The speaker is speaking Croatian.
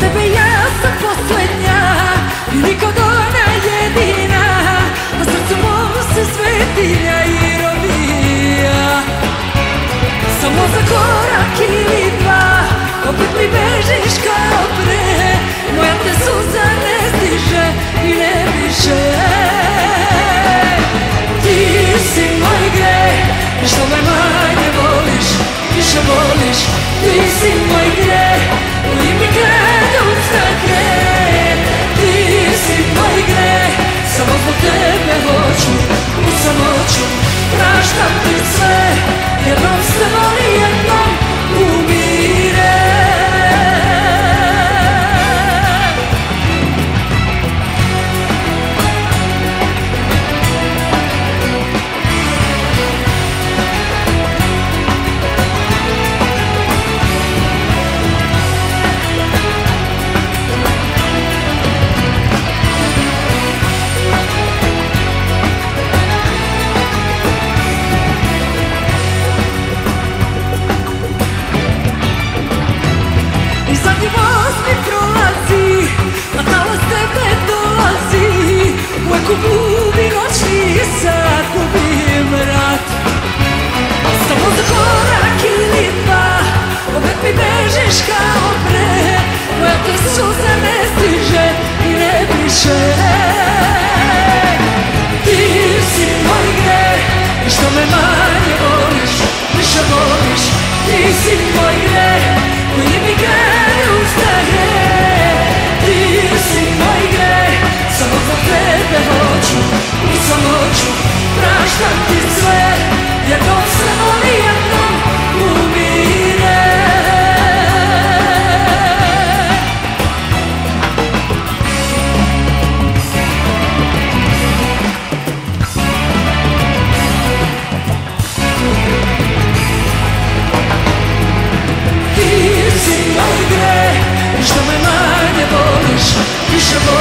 tebe ja sam posljednja I nikod ona jedina A srcu mom se svetinja i robija. Samo za korak ili dva Opet mi bežiš kao pre. Moja te suza ne stiže i ne Some of my boys, the shaboys, they sing impossible.